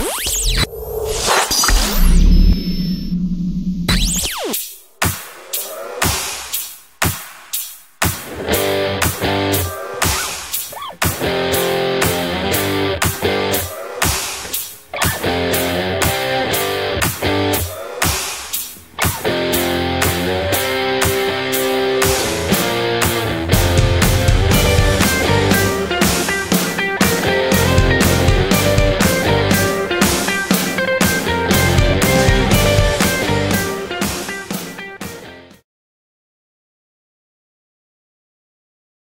Bye.